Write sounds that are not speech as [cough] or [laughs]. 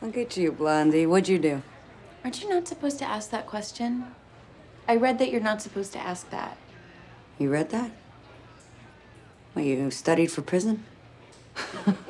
Look at you, Blondie. What'd you do? Aren't you not supposed to ask that question? I read that you're not supposed to ask that. You read that? Well, you studied for prison? [laughs]